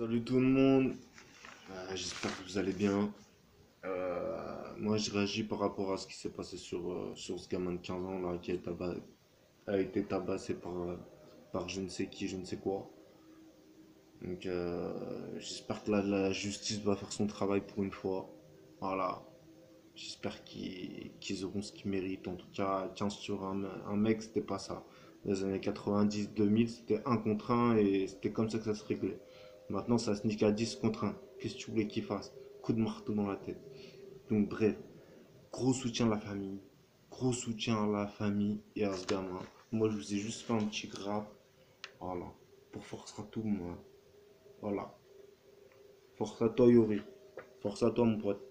Salut tout le monde, Euh, j'espère que vous allez bien. Euh, moi je réagis par rapport à ce qui s'est passé sur, euh, sur ce gamin de 15 ans là qui a, a été tabassé par, par je ne sais qui, je ne sais quoi. Donc j'espère que la, justice va faire son travail pour une fois. Voilà. J'espère qu'ils qu'ils auront ce qu'ils méritent. En tout cas, 15 sur un, un mec, c'était pas ça. Dans les années 90-2000, c'était un contre un et c'était comme ça que ça se réglait. Maintenant, ça se nique à 10 contre 1. Qu'est-ce que tu voulais qu'il fasse? Coup de marteau dans la tête. Donc, bref, gros soutien à la famille. Gros soutien à la famille et à ce gamin. Moi, je vous ai juste fait un petit graphe. Voilà. Pour force à tout, moi. Voilà. Force à toi, Yori. Force à toi, mon pote.